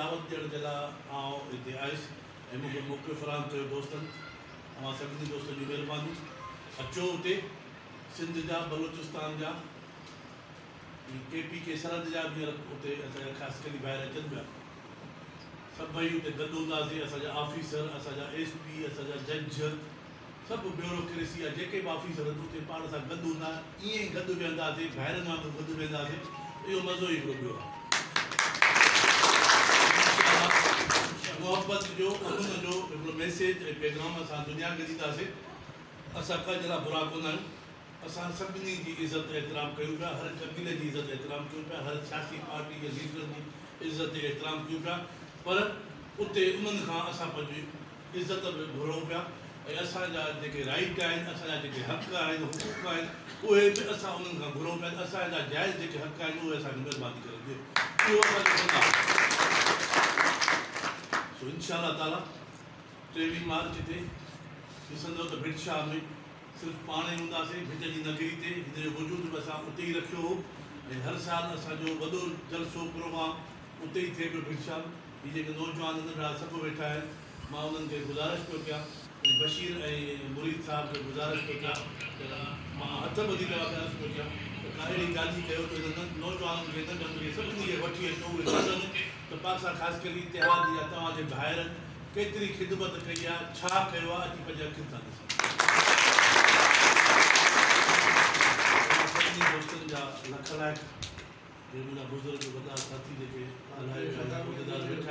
दावत ॾियण जे लाइ आउं हिते आयुसि ऐं मुंहिंजो मौको फ़राहम कयो दोस्तनि तव्हां सभिनी दोस्तनि जी महिरबानी अचो हुते सिंध जा बलोचिस्तान जा के पी के सरहद जा बि हुते असांजा ख़ासि करे ॿाहिरि अचनि पिया सभई हुते गॾु हूंदासीं असांजा ऑफिसर असांजा एस पी असांजा जज सभु ब्यूरोक्रेसी आहे जेके बि ऑफिसर आहिनि उते पाण सां गॾु हूंदा ईअं ई गॾु वेहंदासीं ॿाहिरि वांगुरु गॾु वेहंदासीं इहो मज़ो ई आहे हिकिड़ो मैसेज पैगाम असां दुनिया खे ॾींदासीं असां का बुरा कोन आहियूं असां सभिनी जी इज़त एतिराम कयूं पिया हर कबीले जी इज़त एतिराम कयूं पिया हर सियासी पार्टी जी इज़त एतिराम कयूं पिया पर उते उन्हनि खां असां पंहिंजी इज़त बि घुरूं पिया ऐं असांजा जेके राइट आहिनि असांजा जेके हक़ आहिनि हुक़ुक़ आहिनि उहे बि असां उन्हनि खां घुरूं पिया असांजा जाइज़ जेके हक़ आहिनि उहे महिरबानी इन ताला टेवीह मार्च ते ॾिसंदव त भिट शाह में सिर्फ पाण ई हूंदासीं भिट जी नगरी ते हिन वजूद बि असां उते ई रखियो हो ऐं हर साल असांजो वॾो जलसो प्रोग्राम उते ई थिए पियो भिट शाह हीअ जेके नौजवान नंढड़ा सभु वेठा आहिनि मां उन्हनि खे गुज़ारिश पियो कयां बशीर ऐं मुरीद साहिब खे गुज़ारिश पियो कयां त हथ ॿधी करे गुज़ारिश पियो कयां त का कयो त नौजवाननि खे नंढनि खे सभिनी वठी अचो पाण सां ख़ासि करे इतिहाद या तव्हांजे भाइरनि केतिरी ख़िदमत कई आहे छा कयो आहे अॼु पंहिंजे अखियुनि सां ॾिसो दोस्तनि जा लख लाइक़ मुंहिंजा बुज़ुर्ग वॾा साथी जेके